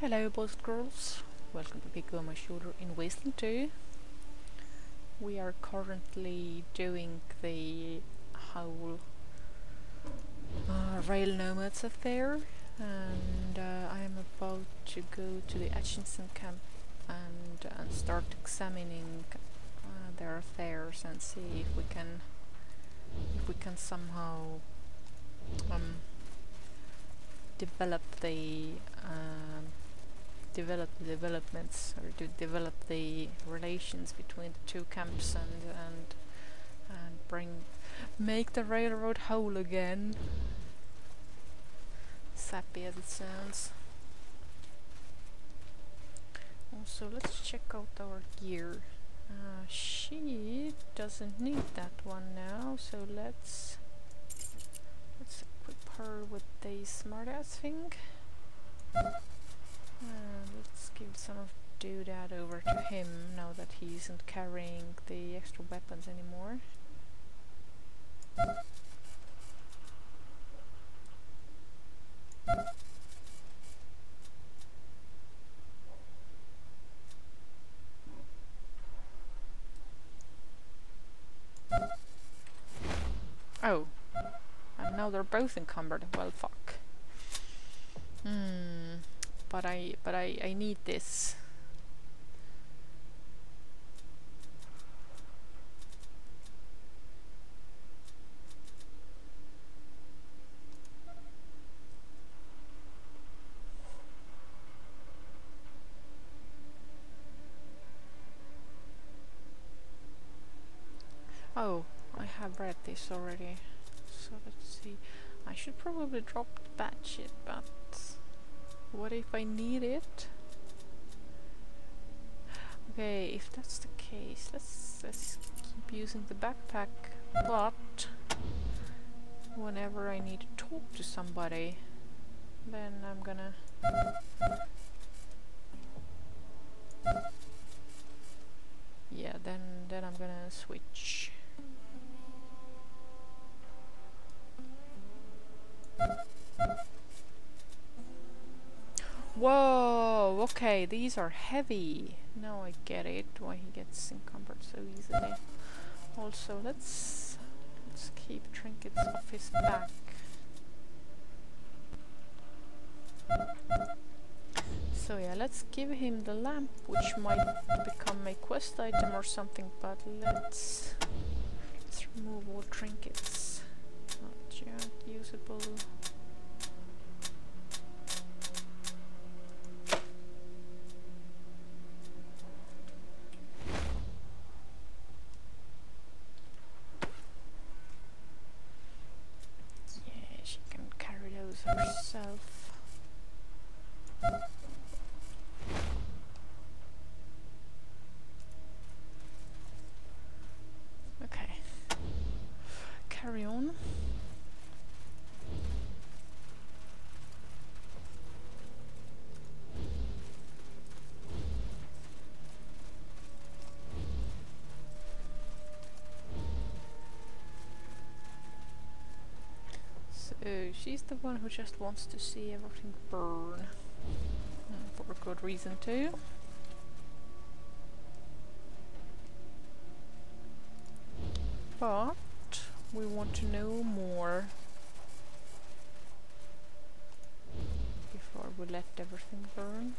Hello boys and girls, welcome to Pick My Shoulder in Wasteland 2. We are currently doing the whole uh, Rail Nomads affair and uh, I am about to go to the Atchison camp and, and start examining uh, their affairs and see if we can if we can somehow um, develop the um, develop the developments or to develop the relations between the two camps and and and bring make the railroad whole again. Sappy as it sounds. Also let's check out our gear. Uh, she doesn't need that one now so let's let's equip her with the smartass thing let's give some of Doodad over to him now that he isn't carrying the extra weapons anymore. Oh. And now they're both encumbered. Well, fuck. Hmm but I but I, I need this. Oh, I have read this already. So let's see. I should probably drop the bad shit, but what if I need it? Okay, if that's the case, let's, let's keep using the backpack, but whenever I need to talk to somebody, then I'm gonna... Yeah, then, then I'm gonna switch. Whoa, okay, these are heavy. Now I get it, why he gets encumbered so easily. Also, let's let's keep trinkets off his back. So yeah, let's give him the lamp, which might become a quest item or something, but let's let's remove all trinkets. Not yet usable. herself. Okay. Carry on. she's the one who just wants to see everything burn. Mm, for a good reason too. But we want to know more before we let everything burn.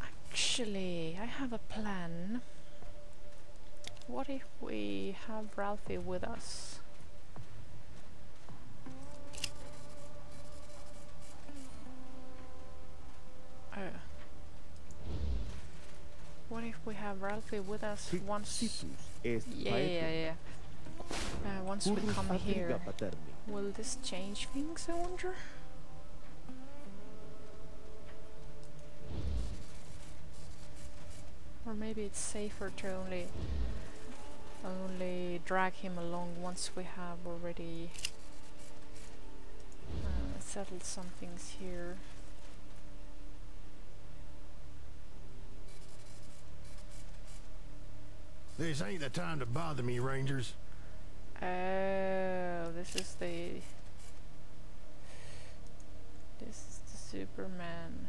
Actually, I have a plan. What if we have Ralphie with us? Oh. What if we have Ralphie with us once... Yeah, yeah, yeah. Uh, once we come here, will this change things, I wonder? Or maybe it's safer to only only drag him along once we have already uh, settled some things here. This ain't the time to bother me, Rangers. Oh, this is the... This is the Superman.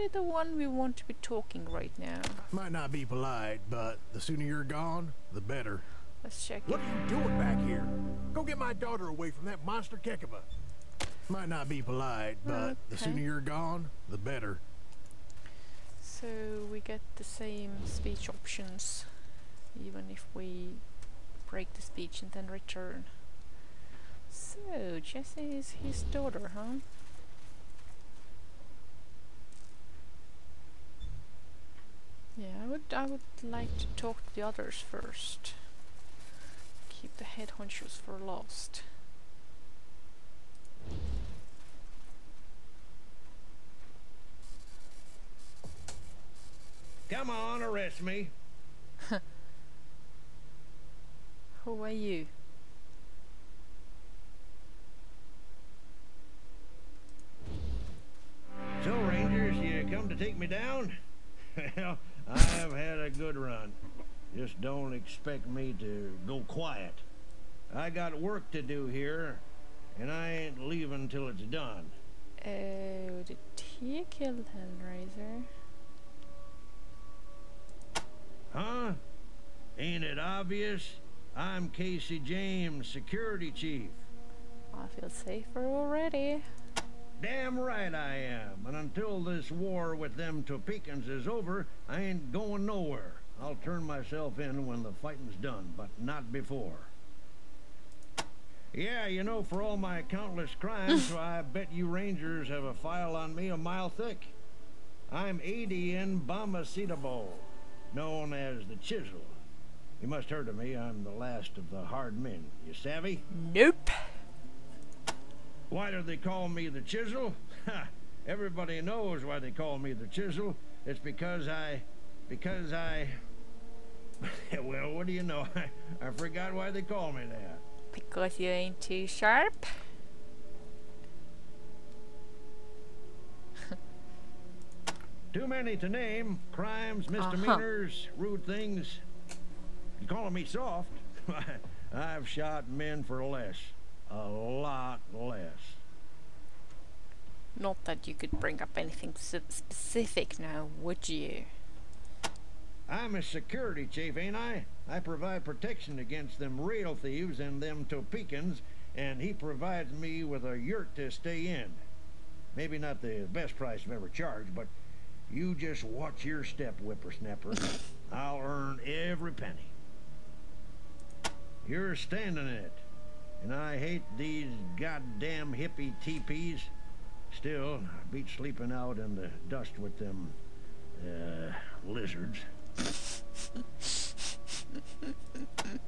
Really the one we want to be talking right now? Might not be polite, but the sooner you're gone, the better. Let's check What it. are you doing back here? Go get my daughter away from that monster Kekaba. Might not be polite, but the sooner you're gone, the better. So we get the same speech options even if we break the speech and then return. So Jessie is his daughter, huh? Yeah, I would I would like to talk to the others first. Keep the head honchos for last. Come on, arrest me. Who are you? So, Rangers, you come to take me down? Well, I've had a good run. Just don't expect me to go quiet. I got work to do here, and I ain't leaving till it's done. Oh, did he kill Hellraiser? Huh? Ain't it obvious? I'm Casey James, security chief. I feel safer already. Damn right I am. And until this war with them Topekans is over, I ain't going nowhere. I'll turn myself in when the fighting's done, but not before. Yeah, you know, for all my countless crimes, I bet you Rangers have a file on me a mile thick. I'm Adian Bomacidabo, known as the Chisel. You must heard of me. I'm the last of the hard men. You savvy? Nope. Why do they call me the Chisel? Everybody knows why they call me the Chisel. It's because I. because I. well, what do you know? I, I forgot why they call me that. Because you ain't too sharp. Too many to name. Crimes, Uh-huh. misdemeanors, rude things. You calling me soft? I've shot men for less. A lot less. Not that you could bring up anything s- specific now, would you? I'm a security chief, ain't I? I provide protection against them rail thieves and them Topekans, and he provides me with a yurt to stay in. Maybe not the best price I've ever charged, but you just watch your step, whippersnapper. I'll earn every penny. You're standing in it, and I hate these goddamn hippie teepees. Still, I beat sleeping out in the dust with them, uh, lizards.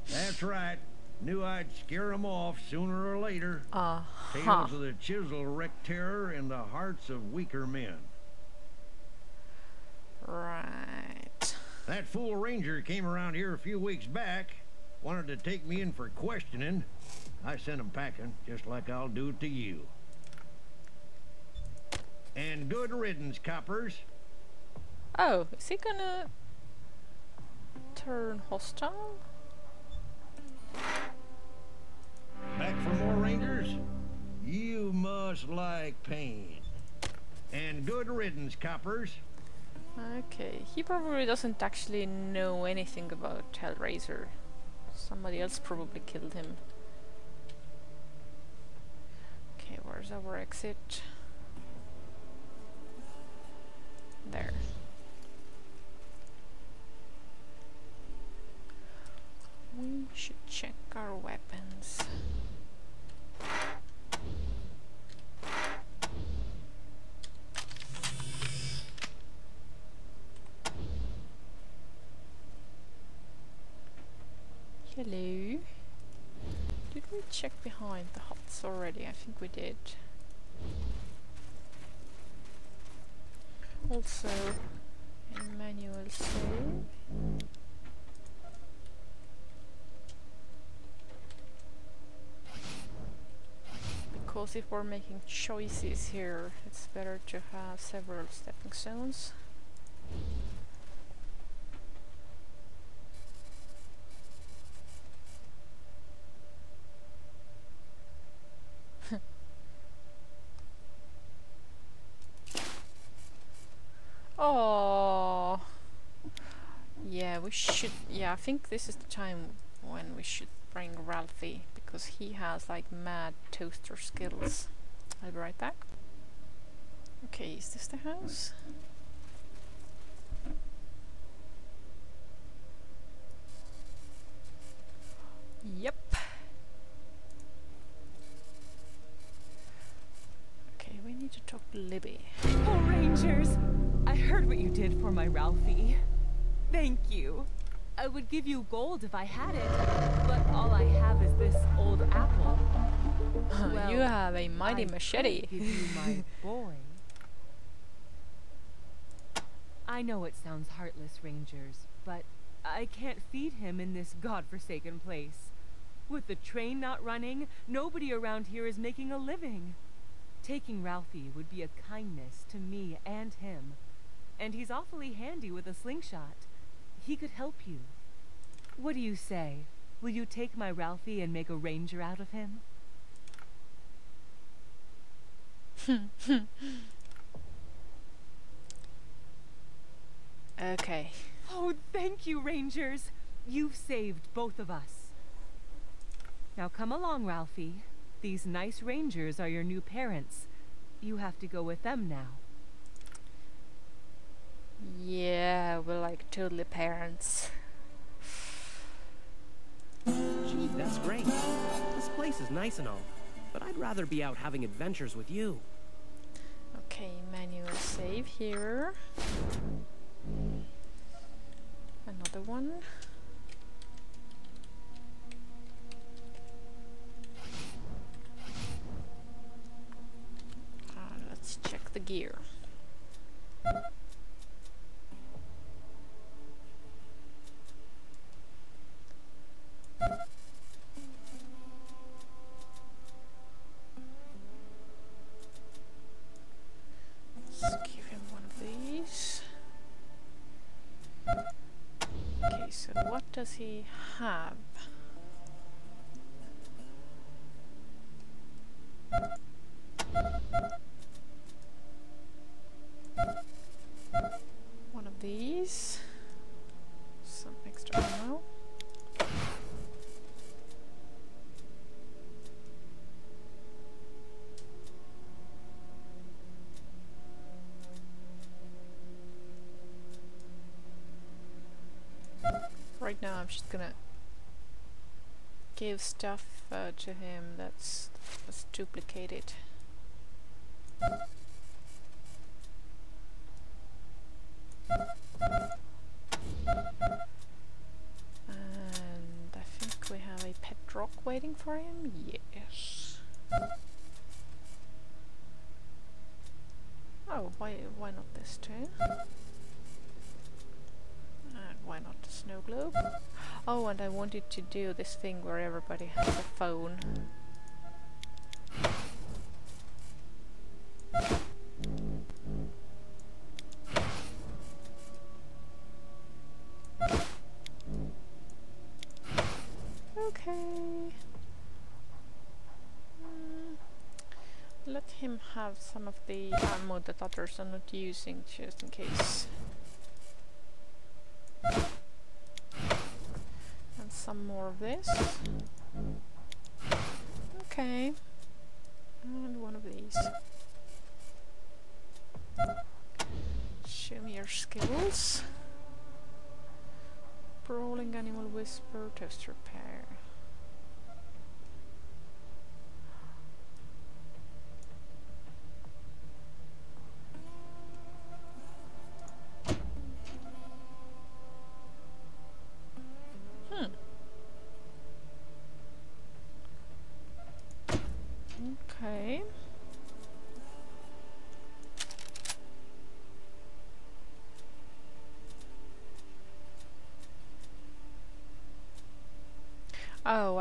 That's right. Knew I'd scare 'em off sooner or later. Uh huh. Tales of the chisel wreak terror in the hearts of weaker men. Right. That fool ranger came around here a few weeks back, wanted to take me in for questioning. I sent him packing, just like I'll do to you. And good riddance, coppers. Oh, is he gonna turn hostile? Back for more rangers? You must like pain. And good riddance, coppers. Okay, he probably doesn't actually know anything about Hellraiser. Somebody else probably killed him. Okay, where's our exit? There. We should check our weapons. check behind the huts already? I think we did. Also, a manual save. Because if we're making choices here, it's better to have several stepping stones. I think this is the time when we should bring Ralphie because he has like mad toaster skills. I'll be right back. Okay, is this the house? Yep. Okay, we need to talk to Libby. Oh, Rangers! I heard what you did for my Ralphie. Thank you. I would give you gold if I had it, but all I have is this old apple. Well, you have a mighty I machete. give you my boy. I know it sounds heartless, Rangers, but I can't feed him in this godforsaken place. With the train not running, nobody around here is making a living. Taking Ralphie would be a kindness to me and him. And he's awfully handy with a slingshot. He could help you. What do you say? Will you take my Ralphie and make a ranger out of him? Okay. Oh, thank you, Rangers. You've saved both of us. Now come along, Ralphie. These nice Rangers are your new parents. You have to go with them now. Yeah, we're like totally parents. Gee, that's great. This place is nice and all, but I'd rather be out having adventures with you. Okay, manual save here. Another one. Uh, let's check the gear. Let's give him one of these. Okay, so what does he have? Now I'm just gonna give stuff uh, to him that's, that's duplicated. And I think we have a pet rock waiting for him. Yes. Oh, why why not this too? And why not the snow globe? Oh, and I wanted to do this thing where everybody has a phone. Okay. Mm, Let him have some of the ammo that others are not using, just in case. And more of this. Okay. And one of these. Show me your skills. Brawling Animal Whisper, Toast Repair.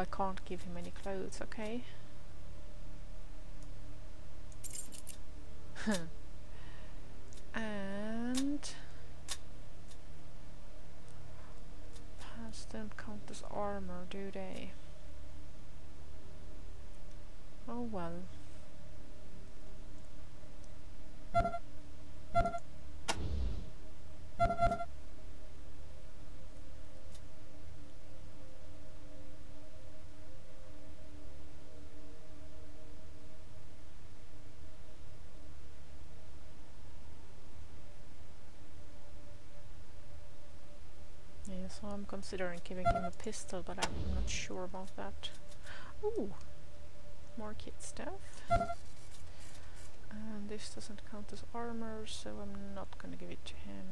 I can't give him any clothes, okay? Hmm. I'm considering giving him a pistol, but I'm not sure about that. Ooh, more kit stuff. And this doesn't count as armor, so I'm not gonna give it to him.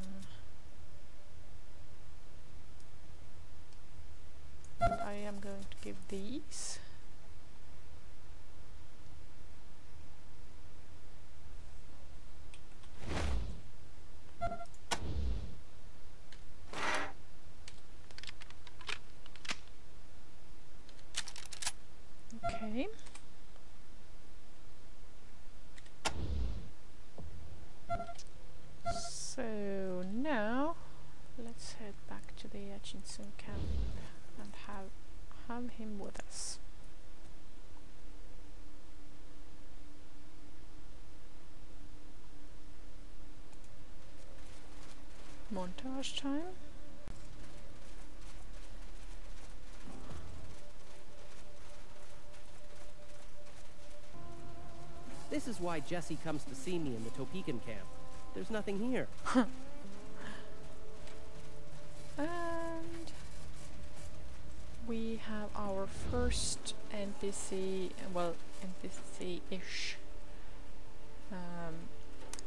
I am going to give these. Okay. So now let's head back to the Atchison camp and have have him with us. Montage time. This is why Jesse comes to see me in the Topekan camp. There's nothing here. And we have our first NPC, well, NPC-ish um,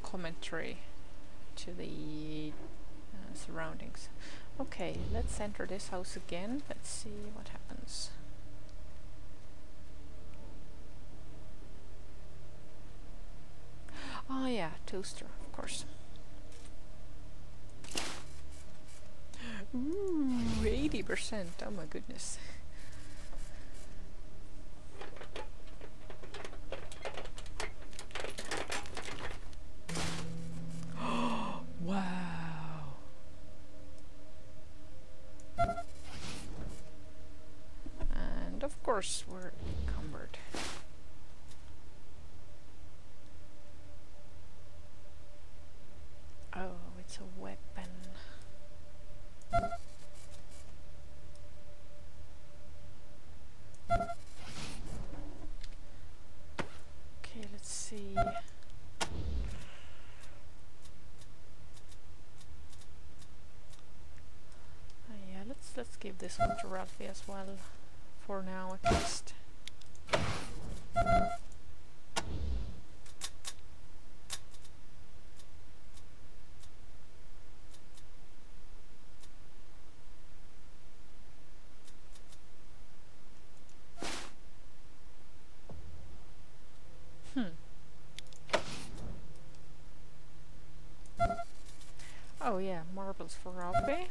commentary to the uh, surroundings. Okay, let's enter this house again. Let's see what happens. Oh yeah, toaster, of course. Ooh, 80%. Oh my goodness. wow. And of course we're encumbered. Oh, it's a weapon. Okay, let's see. Ah, yeah, let's let's give this one to Ralphie as well, for now at least. Hmm. Oh yeah, marbles for Ralphie.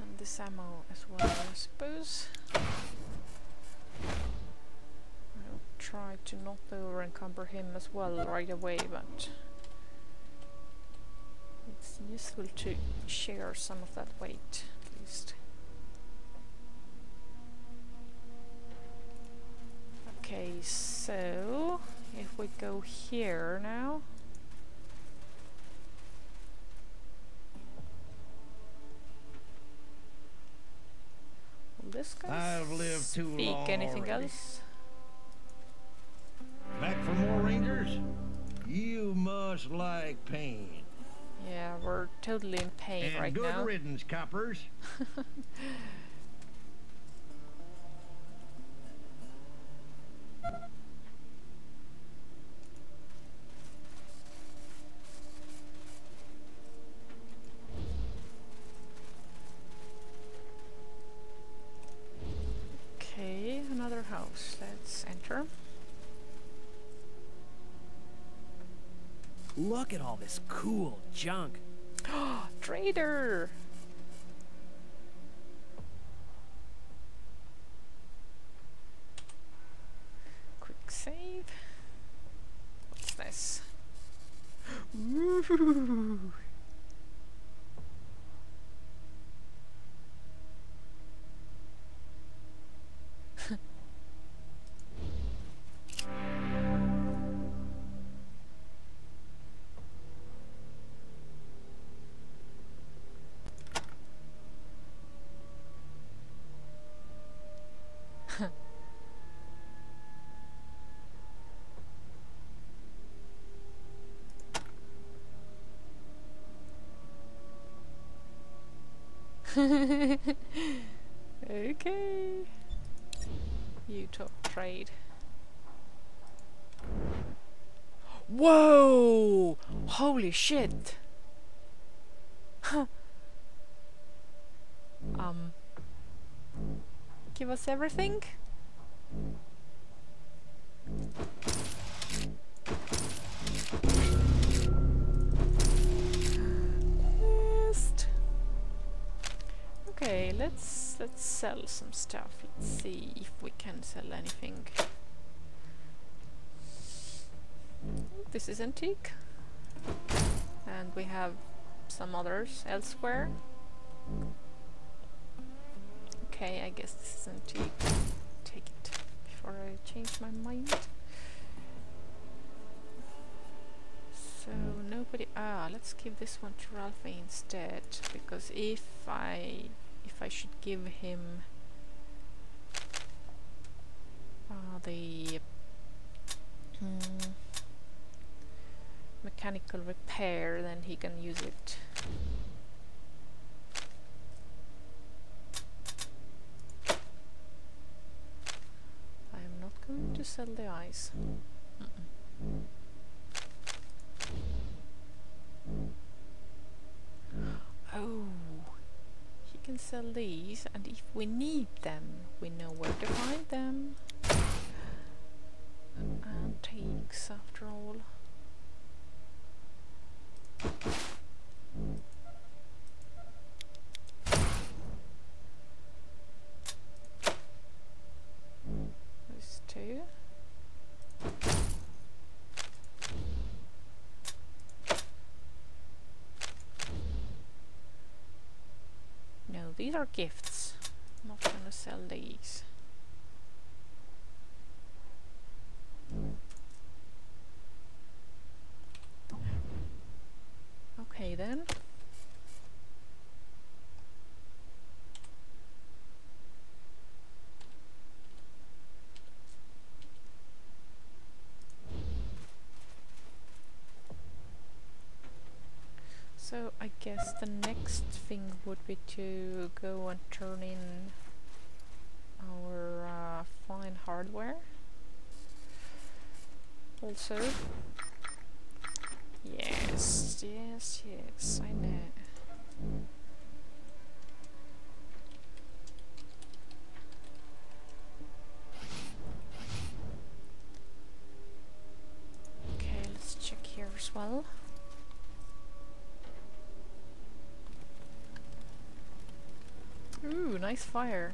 And this ammo as well, I suppose. I'll try to not over encumber him as well right away, but it's useful to share some of that weight, at least. Okay, so if we go here now. I've lived too speak long anything already. else? Back for more rangers? You must like pain. Yeah, we're totally in pain and right good now. riddance, coppers. at all this cool junk. Trader! Quick save. What's this? Ooh. okay. You talk trade. Whoa! Holy shit! um. Give us everything? Sell some stuff. Let's see if we can sell anything. This is antique. And we have some others elsewhere. Okay, I guess this is antique. Take it before I change my mind. So nobody. Ah, let's give this one to Ralphie instead, because if I if I should give him uh, the hmm, mechanical repair, then he can use it. I am not going to sell the. Mm-mm. Oh, he can sell these, and if we need them, we know where to find them. Antiques, after all. Those two. No, these are gifts. I'm Not gonna sell these. Okay then. So I guess the next thing would be to go and turn in our uh, fine hardware. Also, yes, yes, yes, I know. Nice fire.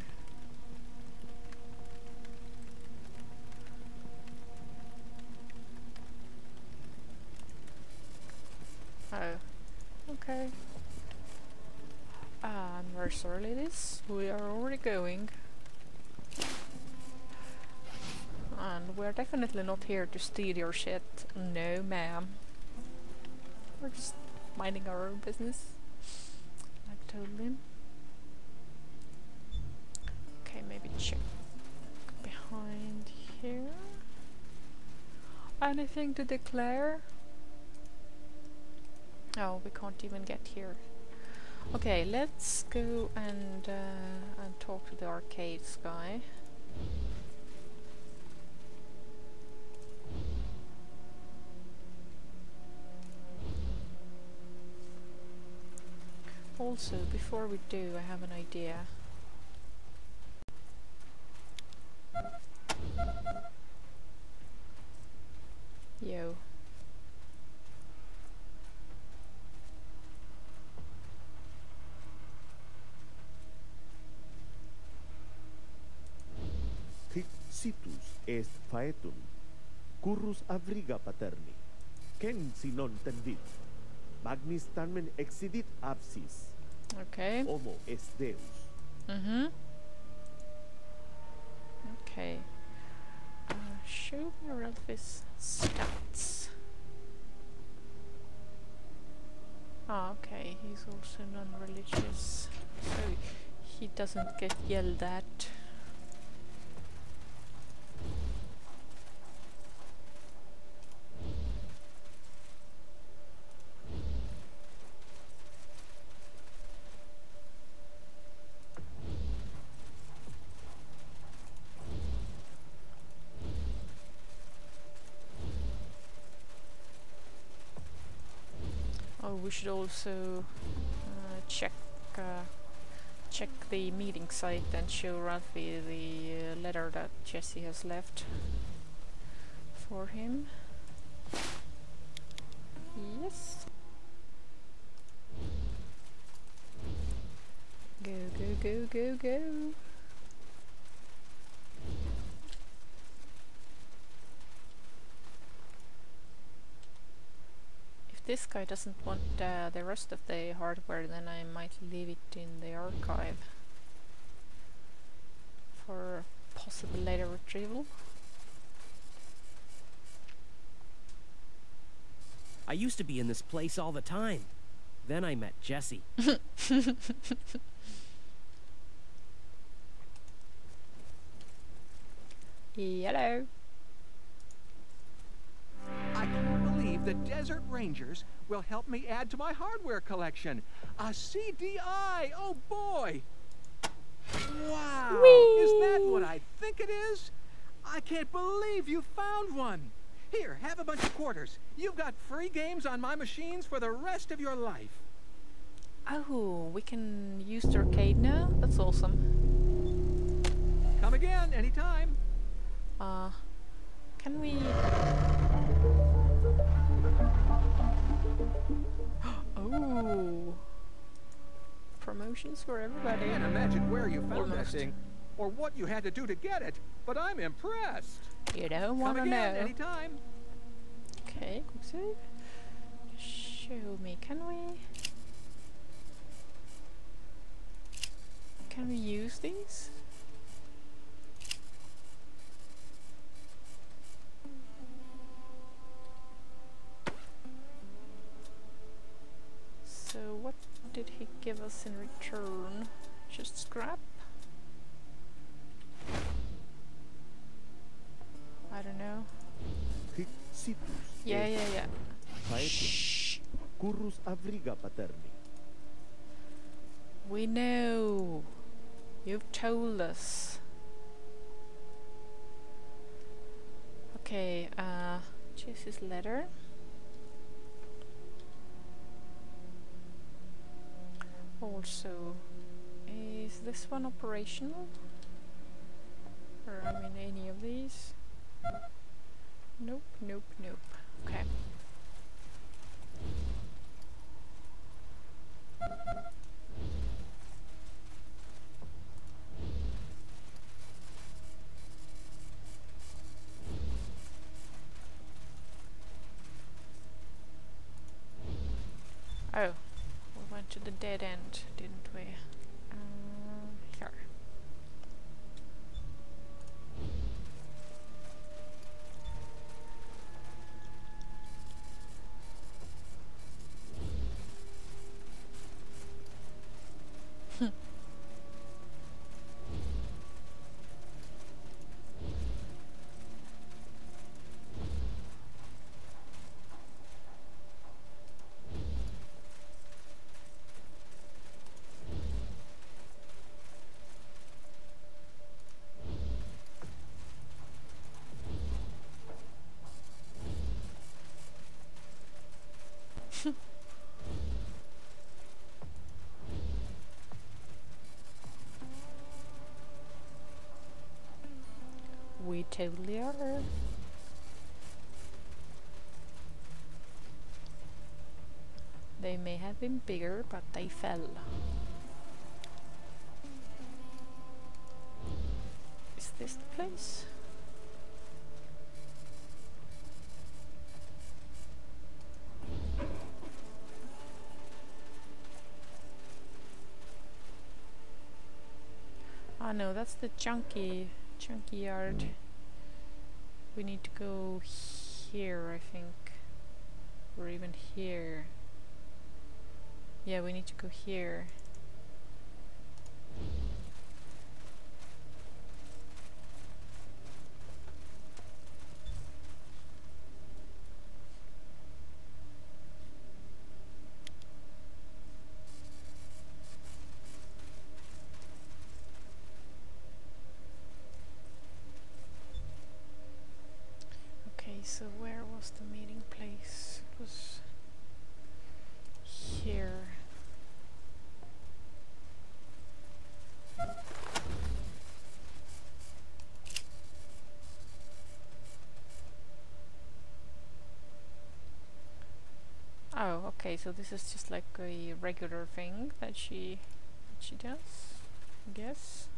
Oh, okay. I'm very sorry ladies, we are already going. And we're definitely not here to steal your shit. No ma'am. We're just minding our own business. Like totally. Okay, maybe check behind here. Anything to declare? Oh, we can't even get here. Okay, let's go and uh, and talk to the arcades guy. Also, before we do, I have an idea. Yo. Situs est faetum, currus avriga paterni, ken sinon tendit, magnis tamen exidit absis. Okay. Homo est Deus. Mm-hmm. Okay. Uh, show me Ralph's stats. Ah, okay. He's also non-religious, so he doesn't get yelled at. Should also uh, check uh, check the meeting site and show Ralphie the uh, letter that Jesse has left for him. Yes. Go, go, go, go, go. This guy doesn't want uh, the rest of the hardware, then I might leave it in the archive for possible later retrieval. I used to be in this place all the time. Then I met Jesse. Hello. The Desert Rangers will help me add to my hardware collection. A CDI! Oh boy! Wow! Is that what I think it is? I can't believe you found one! Here, have a bunch of quarters. You've got free games on my machines for the rest of your life. Oh, we can use the arcade now? That's awesome. Come again, anytime. Uh, can we... oh! Promotions for I everybody. can't imagine where you found that thing, or what you had to do to get it, but I'm impressed. You don't wanna again, know. anytime. Okay, quick save. Show me, can we... Can we use these? So what did he give us in return? Just scrap? I don't know. Yeah, yeah, yeah. Shh. avriga paterni, We know. You've told us. Okay, uh, Jesse's letter. Also, is this one operational? Or, I mean, any of these? Nope, nope, nope. Okay. totally are. They may have been bigger, but they fell. Is this the place? Ah oh, no, that's the chunky, chunky yard. We need to go here, I think. Or even here. Yeah, we need to go here. Okay, so where was the meeting place? It was here. Oh, okay, so this is just like a regular thing that she that she does, I guess.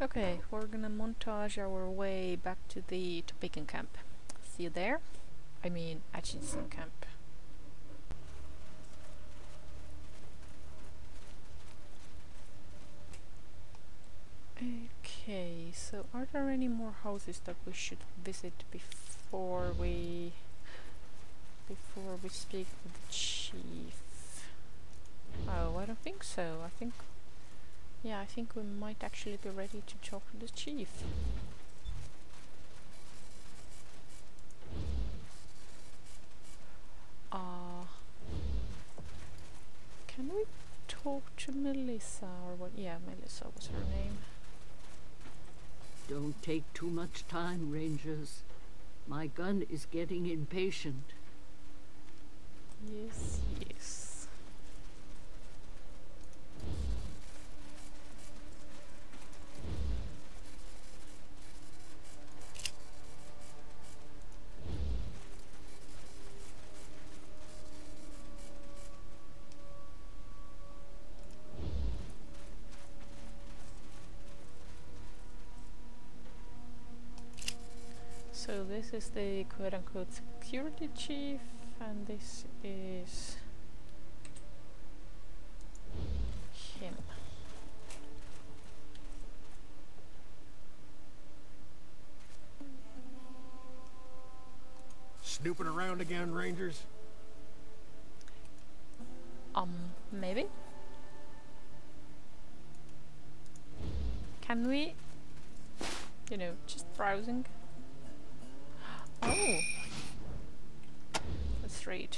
Okay, we're gonna montage our way back to the Topeka camp. See you there. I mean, Atchison camp. Okay, so are there any more houses that we should visit before we before we speak with the chief? Oh, I don't think so. I think yeah, I think we might actually be ready to talk to the chief. Uh, can we talk to Melissa or what? Yeah, Melissa was her name. Don't take too much time, Rangers. My gun is getting impatient. Yes, yes. Is the quote-unquote security chief, and this is him. Snooping around again, Rangers? Um, maybe? Can we, you know, just browsing? Oh! Let's read.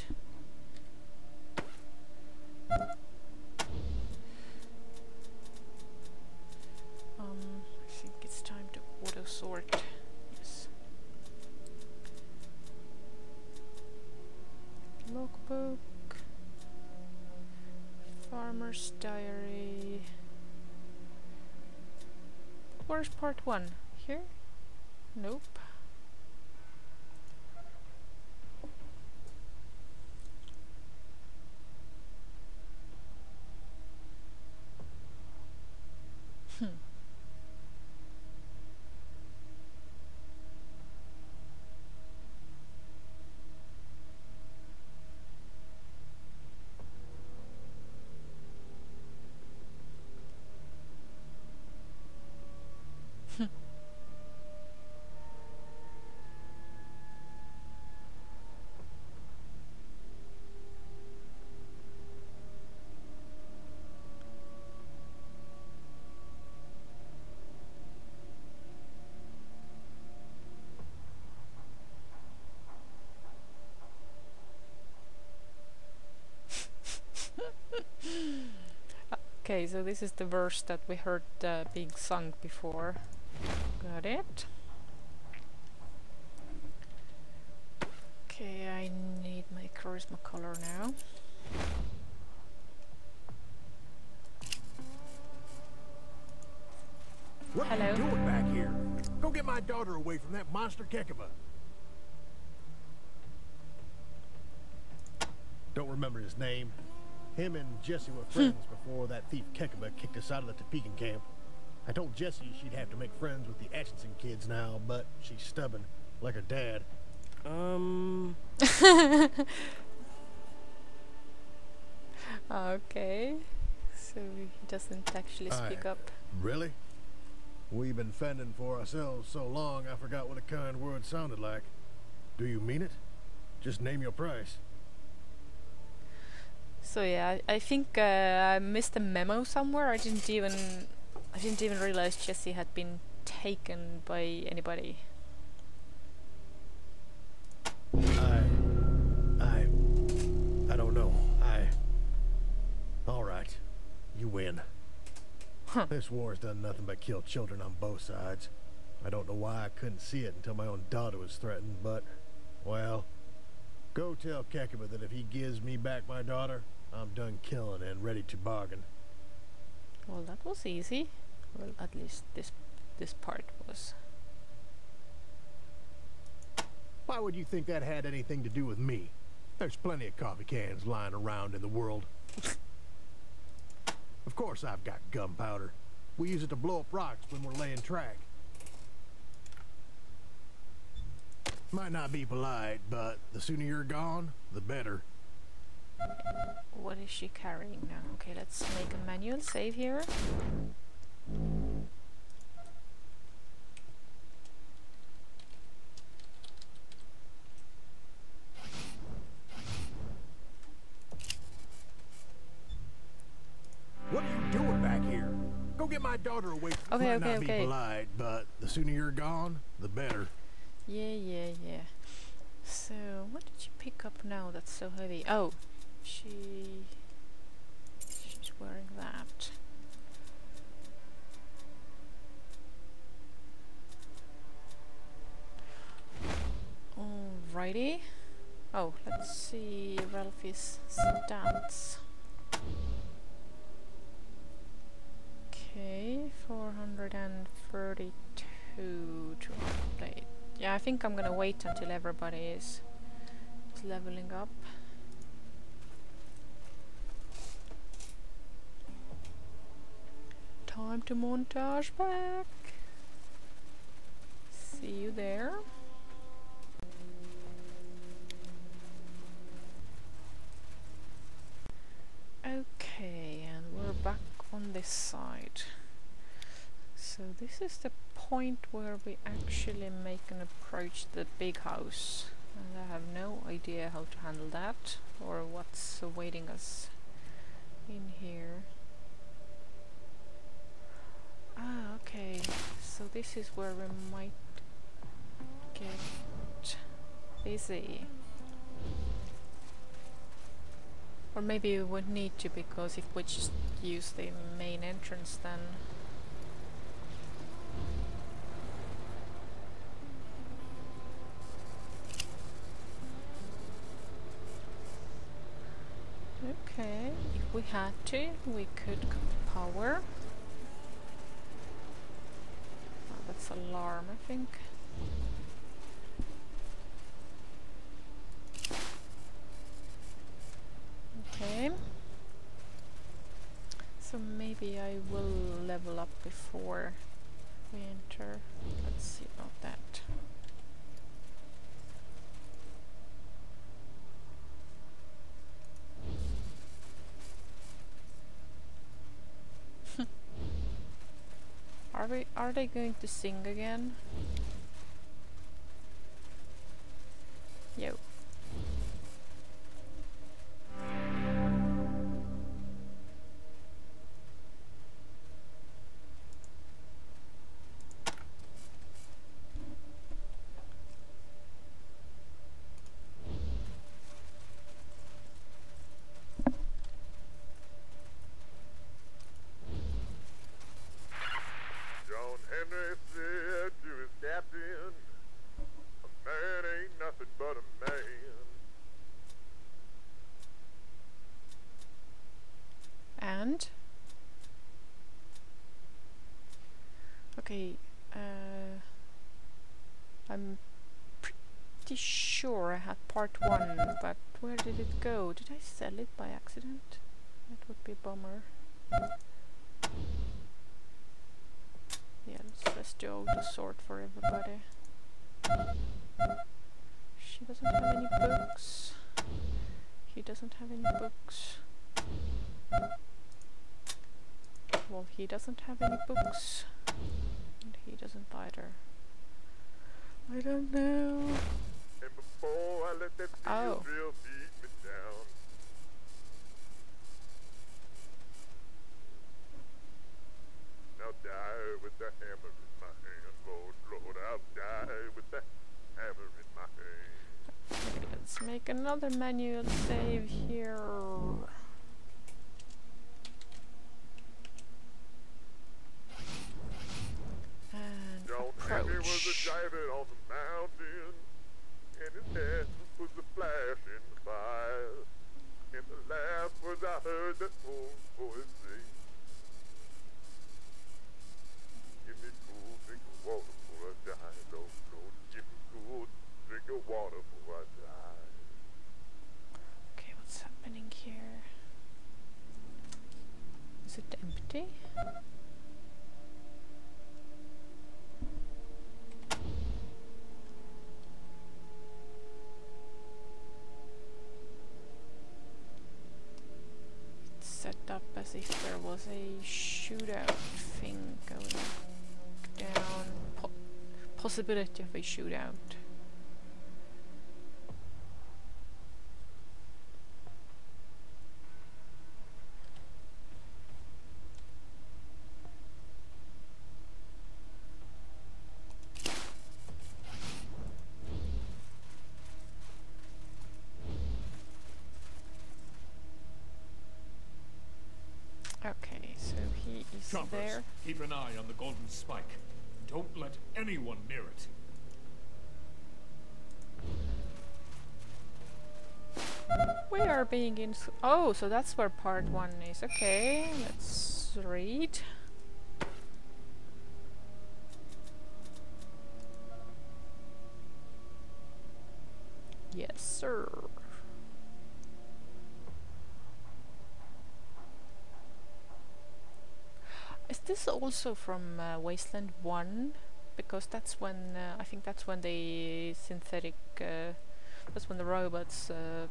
Um, I think it's time to auto sort. Yes. Logbook. Farmer's diary. Where's part one? Here? Nope. Hmm. Okay, so this is the verse that we heard uh, being sung before. Got it. Okay, I need my charisma color now. What are Hello? you doing back here? Go get my daughter away from that monster Kekaba. Don't remember his name. Him and Jesse were friends before that thief Kekaba kicked us out of the Topeka camp. I told Jesse she'd have to make friends with the Atchison kids now, but she's stubborn, like her dad. Um, Okay. So he doesn't actually speak Aye. up. Really? We've been fending for ourselves so long, I forgot what a kind word sounded like. Do you mean it? Just name your price. So yeah, I, I think uh, I missed a memo somewhere. I didn't even I didn't even realize Jesse had been taken by anybody. I... I... I don't know. I... Alright. You win. Huh. This war's done nothing but kill children on both sides. I don't know why I couldn't see it until my own daughter was threatened, but... Well... Go tell Kekaba that if he gives me back my daughter, I'm done killing and ready to bargain. Well, that was easy. Well, at least this this part was. Why would you think that had anything to do with me? There's plenty of coffee cans lying around in the world. of course I've got gunpowder. We use it to blow up rocks when we're laying track. Might not be polite, but the sooner you're gone, the better. What is she carrying now? Okay, let's make a manual save here. What are you doing back here? Go get my daughter away from Okay, Might okay, not okay. be polite, but the sooner you're gone, the better. Yeah, yeah, yeah. So, what did you pick up now that's so heavy? Oh, she... She's wearing that. Alrighty. Oh, let's see Ralphie's stats. Okay, 432 to update. Yeah, I think I'm gonna wait until everybody is leveling up. Time to montage back. See you there. Okay, and we're back on this side. So this is the point where we actually make an approach to the big house. And I have no idea how to handle that or what's awaiting us in here. Ah, okay. So this is where we might get busy. Or maybe we would need to because if we just use the main entrance then Okay, if we had to, we could cut the power. Oh, that's alarm, I think. Okay. So maybe I will level up before we enter. Let's see about that. Are we are they going to sing again? Yo. Go? Did I sell it by accident? That would be a bummer. Yeah, let's just do the sort for everybody. She doesn't have any books. He doesn't have any books. Well, he doesn't have any books. And he doesn't either. I don't know. And before I let that steel Oh. drill beat me down, I'll die with the hammer in my hand, Lord, Lord, I'll die with the hammer in my hand. Let's make another manual save here. And John Henry was a approach. driving on the mountain, and his head was a flash in the fire. And the laugh was I heard that old voice say, Give me cool drink of water before I die, Lord, Lord, give me cool drink of water before I die. Okay, what's happening here? Is it empty? It's set up as if there was a shootout thing going down. Po- possibility of a shootout. Choppers, there. keep an eye on the golden spike. Don't let anyone near it. We are being in. Oh, so that's where part one is. Okay, let's read. Also from uh, Wasteland 1? Because that's when, uh, I think that's when the synthetic, uh, that's when the robots uh,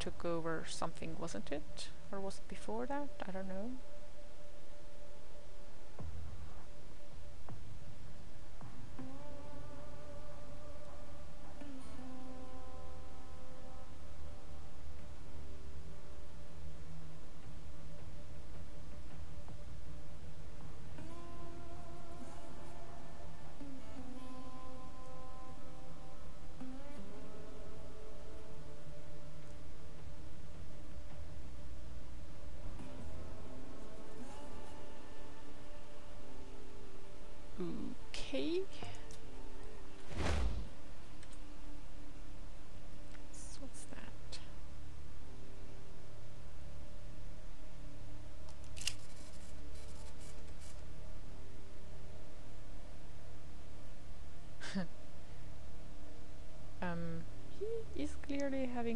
took over something, wasn't it? Or was it before that? I don't know.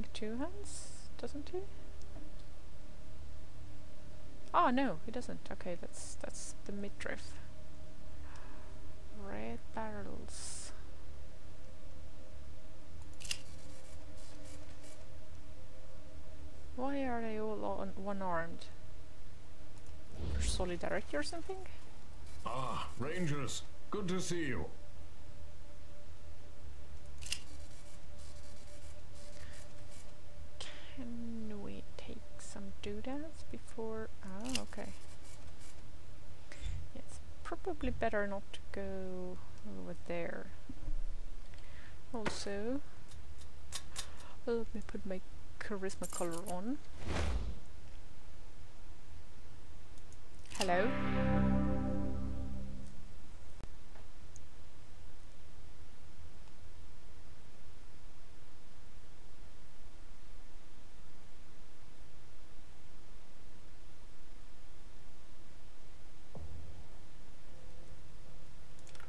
Having two hands, doesn't he? Oh no, he doesn't. Okay, that's that's the midriff. Red barrels. Why are they all on one-armed? For solidarity or something? Ah, Rangers, good to see you. Can we take some that before? Oh, okay. It's probably better not to go over there. Also, let me put my charisma color on. Hello?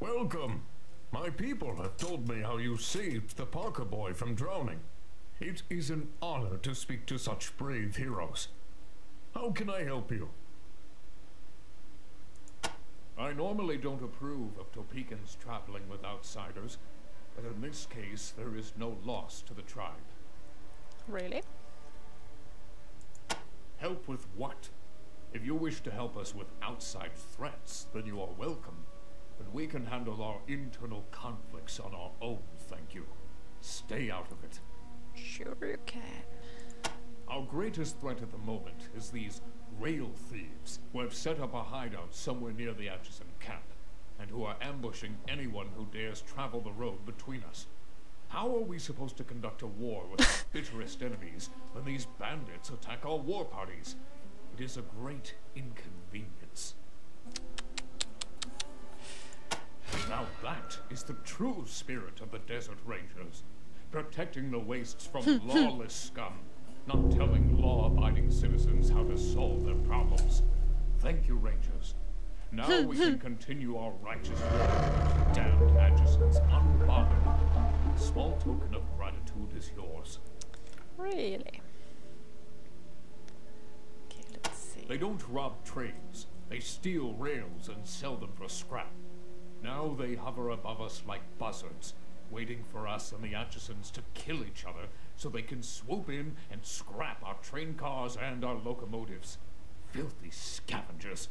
Welcome. My people have told me how you saved the Parker boy from drowning. It is an honor to speak to such brave heroes. How can I help you? I normally don't approve of Topekans traveling with outsiders, but in this case there is no loss to the tribe. Really? Help Help with what? If you wish to help us with outside threats, then you are welcome. But we can handle our internal conflicts on our own, thank you. Stay out of it. Sure you can. Our greatest threat at the moment is these rail thieves who have set up a hideout somewhere near the Atchison camp and who are ambushing anyone who dares travel the road between us. How are we supposed to conduct a war with our bitterest enemies when these bandits attack our war parties? It is a great inconvenience. Now that is the true spirit of the Desert Rangers. Protecting the wastes from hmm, hmm. lawless scum, not telling law-abiding citizens how to solve their problems. Thank you, Rangers. Now hmm, we can continue our righteous against damned Atchisons unbothered. A small token of gratitude is yours. Really? Okay, let's see. They don't rob trains. They steal rails and sell them for scrap. Now they hover above us like buzzards, waiting for us and the Atchisons to kill each other so they can swoop in and scrap our train cars and our locomotives. Filthy scavengers.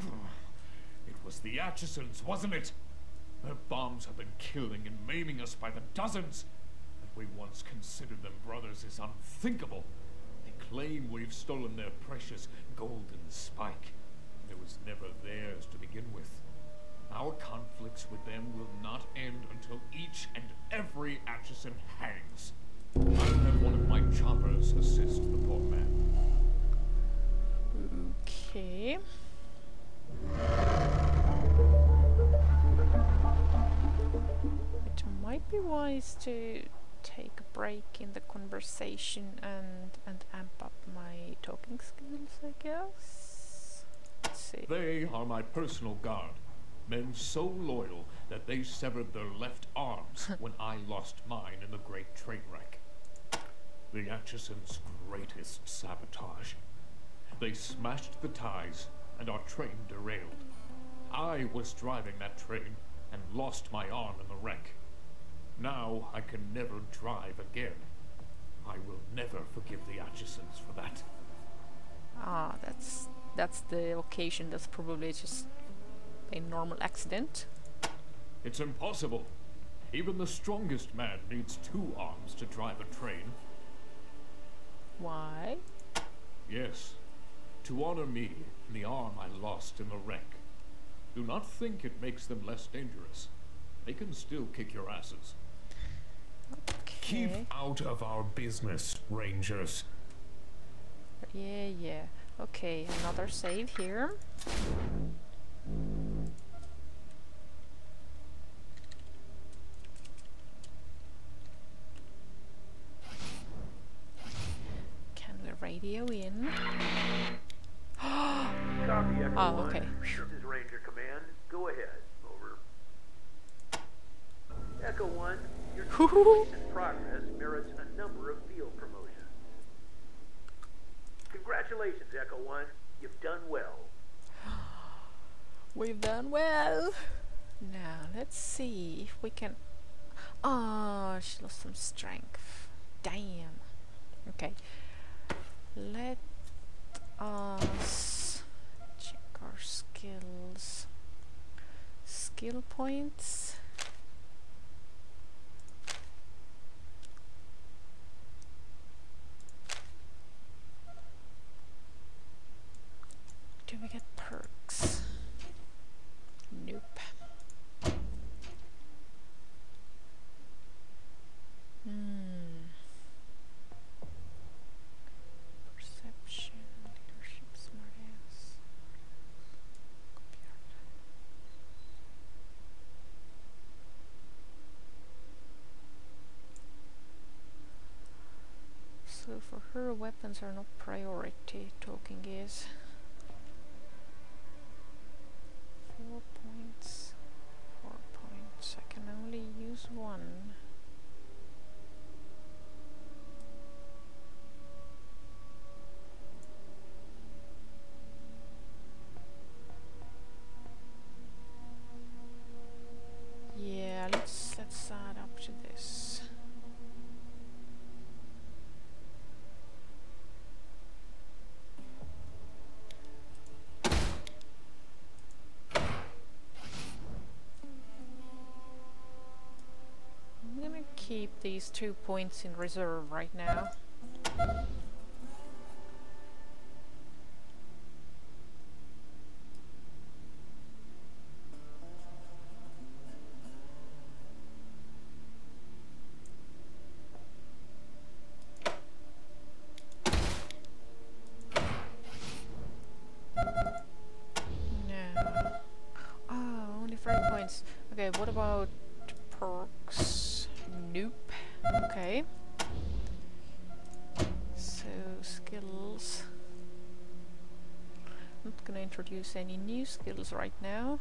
It was the Atchisons, wasn't it? Their bombs have been killing and maiming us by the dozens. That we once considered them brothers is unthinkable. Claim we've stolen their precious golden spike. It was never theirs to begin with. Our conflicts with them will not end until each and every Atchison hangs. I'll have one of my choppers assist the poor man. Okay. It might be wise to take a break in the conversation and and amp up my talking skills, I guess. Let's see. They are my personal guard. Men so loyal that they severed their left arms when I lost mine in the great train wreck. The Atchison's greatest sabotage. They smashed the ties and our train derailed. I was driving that train and lost my arm in the wreck. Now I can never drive again. I will never forgive the Atchisons for that. Ah, that's that's the occasion. That's probably just a normal accident. It's impossible. Even the strongest man needs two arms to drive a train. Why? Yes, to honor me and the arm I lost in the wreck. Do not think it makes them less dangerous. They can still kick your asses. Keep out of our business, Rangers. Yeah, yeah. Okay, another save here. Can we radio in? Copy, Echo Oh, 1. okay. This is Ranger Command. Go ahead. Over. Echo 1, your progress merits a number of field promotions. Congratulations, Echo 1. You've done well. We've done well. Now let's see if we can. Oh, she lost some strength. Damn. Okay. Let us check our skills. Skill points. Do we get perks? Nope. Hmm. Perception, leadership, smartass. Computer. So for her, weapons are not priority. Talking is. These two points in reserve right now. Any new skills right now.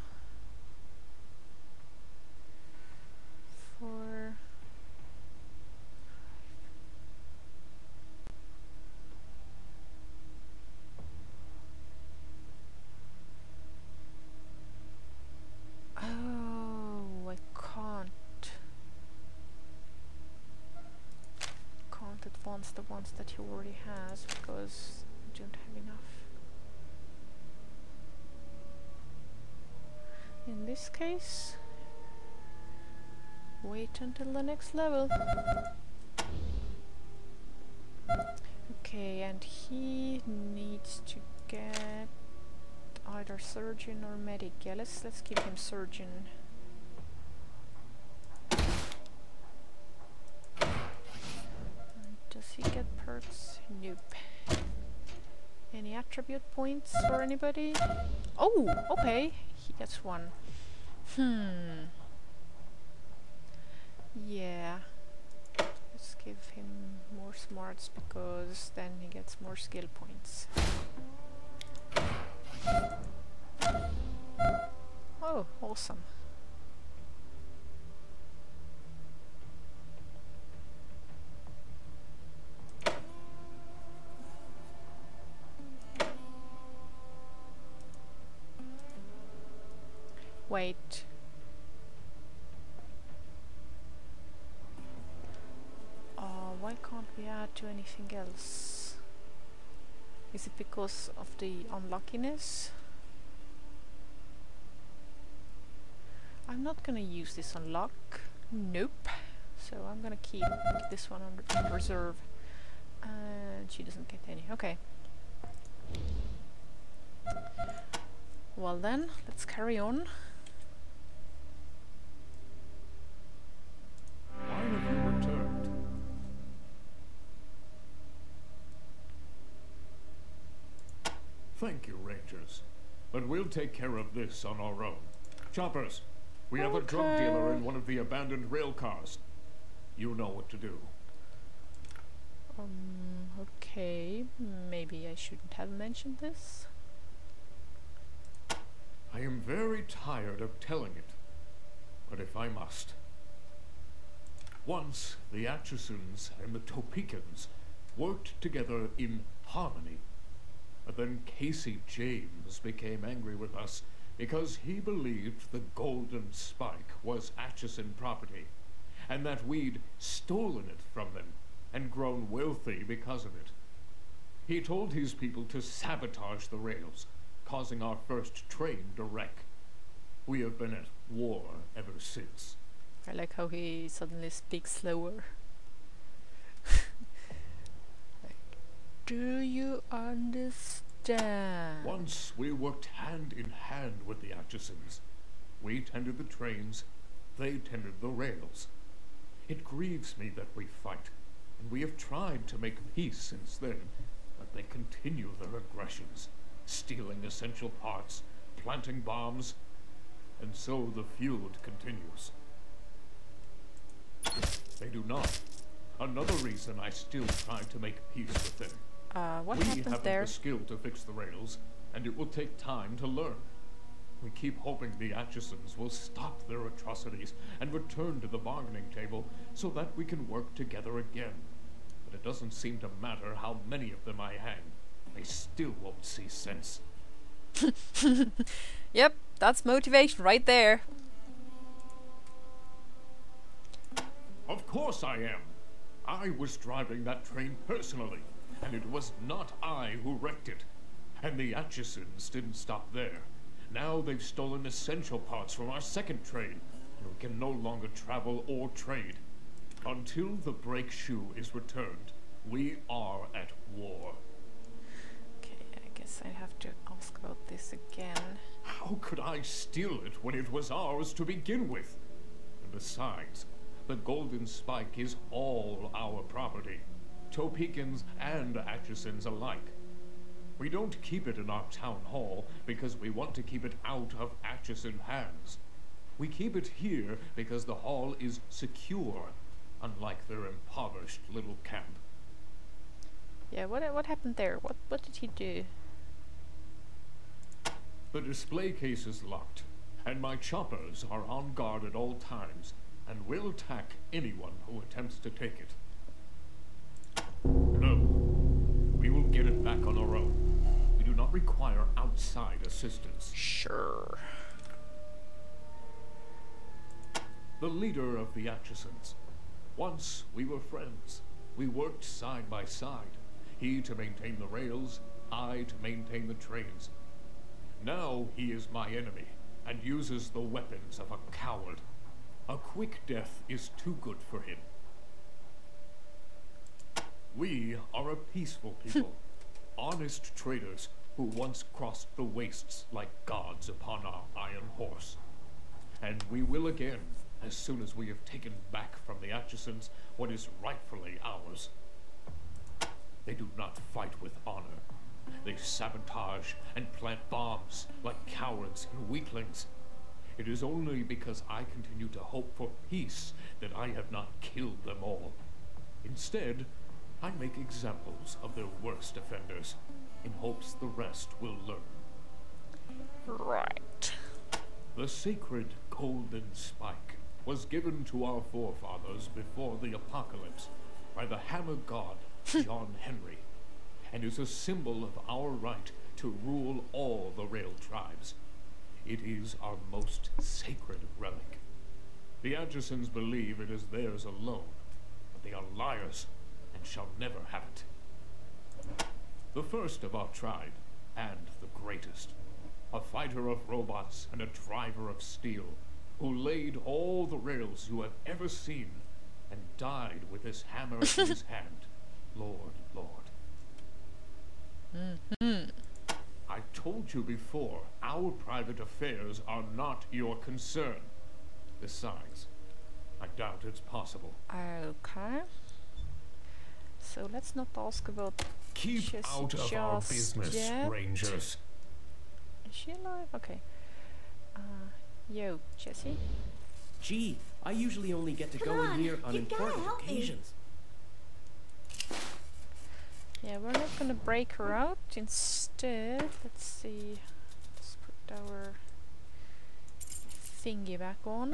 For Oh, I can't. Can't advance the ones that he already has because I don't have enough. In this case, wait until the next level. Okay, and he needs to get either surgeon or medic. Yeah, let's let's give him surgeon. Does he get perks? Nope. Any attribute points for anybody? Oh, okay. He gets one. Hmm. Yeah. Let's give him more smarts because then he gets more skill points. Oh, awesome. Wait. Uh, why can't we add to anything else? Is it because of the unluckiness? I'm not gonna use this on luck. Nope. So I'm gonna keep this one on reserve. And she doesn't get any. Okay. Well then, let's carry on. But we'll take care of this on our own. Choppers, we have a drug dealer in one of the abandoned rail cars. You know what to do. Um, okay. Maybe I shouldn't have mentioned this. I am very tired of telling it, but if I must. Once the Atchisons and the Topekans worked together in harmony. But then Casey James became angry with us because he believed the Golden Spike was Atchison property, and that we'd stolen it from them and grown wealthy because of it. He told his people to sabotage the rails, causing our first train to wreck. We have been at war ever since. I like how he suddenly speaks slower. like, do you understand? Once we worked hand in hand with the Atchisons. We tended the trains, they tended the rails. It grieves me that we fight, and we have tried to make peace since then, but they continue their aggressions, stealing essential parts, planting bombs, and so the feud continues. They do not. Another reason I still try to make peace with them. Uh, what we happened haven't there? the skill to fix the rails, and it will take time to learn. We keep hoping the Atchisons will stop their atrocities and return to the bargaining table so that we can work together again. But it doesn't seem to matter how many of them I hang. They still won't see sense. Yep, that's motivation right there. Of course I am. I was driving that train personally, and it was not I who wrecked it. And the Atchisons didn't stop there. Now they've stolen essential parts from our second train, and we can no longer travel or trade. Until the brake shoe is returned, we are at war. Okay, I guess I have to ask about this again. How could I steal it when it was ours to begin with? And besides, the Golden Spike is all our property, Topekans and Atchisons alike. We don't keep it in our town hall because we want to keep it out of Atchison hands. We keep it here because the hall is secure, unlike their impoverished little camp. Yeah, what what happened there? What what did he do? The display case is locked, and my choppers are on guard at all times and will attack anyone who attempts to take it. No, we will get it back on our own. We do not require outside assistance. Sure. The leader of the Atchisons. Once we were friends. We worked side by side. He to maintain the rails, I to maintain the trains. Now he is my enemy, and uses the weapons of a coward. A quick death is too good for him. We are a peaceful people, honest traders who once crossed the wastes like gods upon our iron horse. And we will again, as soon as we have taken back from the Atchisons what is rightfully ours. They do not fight with honor. They sabotage and plant bombs like cowards and weaklings. It is only because I continue to hope for peace that I have not killed them all. Instead, I make examples of their worst offenders, in hopes the rest will learn. Right. The sacred golden spike was given to our forefathers before the apocalypse by the hammer god John Henry, and is a symbol of our right to rule all the rail tribes. It is our most sacred relic. The Atchisons believe it is theirs alone, but they are liars and shall never have it. The first of our tribe, and the greatest, a fighter of robots and a driver of steel, who laid all the rails you have ever seen and died with this hammer in his hand. Lord, Lord. Mm-hmm. I told you before, our private affairs are not your concern. Besides, I doubt it's possible. Okay. So let's not ask about Keep just, out of our business, yet. Rangers. Is she alive? Okay. Uh, yo, Jesse. Gee, I usually only get to Come go in here on you important help me. occasions. Yeah, we're not gonna break her out. Instead, let's see. Let's put our thingy back on.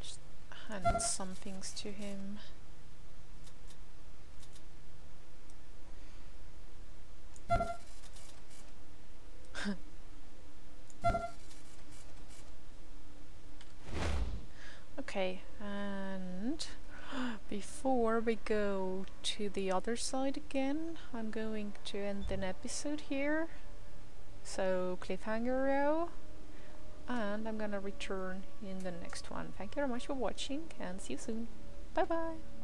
Just hand some things to him. okay, and before we go to the other side again, I'm going to end an episode here. So cliffhanger row and I'm gonna return in the next one. Thank you very much for watching and see you soon. Bye bye!